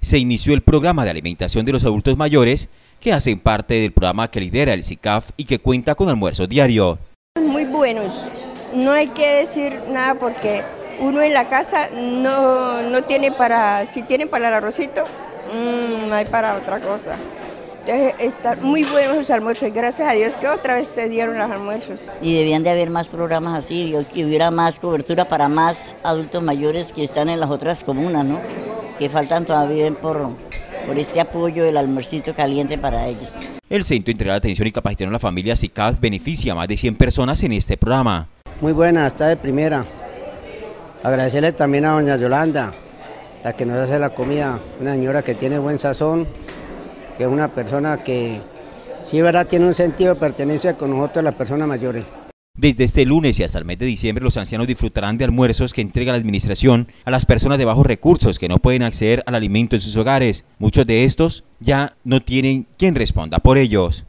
se inició el programa de alimentación de los adultos mayores que hacen parte del programa que lidera el SICAF y que cuenta con almuerzo diario. Muy buenos, no hay que decir nada porque uno en la casa no, no tiene para, si tiene para el arrocito, mmm, no hay para otra cosa. Entonces, están muy buenos los almuerzos y gracias a Dios que otra vez se dieron los almuerzos. Y debían de haber más programas así, que hubiera más cobertura para más adultos mayores que están en las otras comunas, ¿no? Que faltan todavía por, por este apoyo del almuercito caliente para ellos. El Centro Integral de Atención y Capacitación a la Familia SICAD beneficia a más de 100 personas en este programa. Muy buena, está de primera. Agradecerle también a doña Yolanda, la que nos hace la comida, una señora que tiene buen sazón, que es una persona que sí, verdad, tiene un sentido de pertenencia con nosotros las personas mayores. Desde este lunes y hasta el mes de diciembre los ancianos disfrutarán de almuerzos que entrega la administración a las personas de bajos recursos que no pueden acceder al alimento en sus hogares. Muchos de estos ya no tienen quien responda por ellos.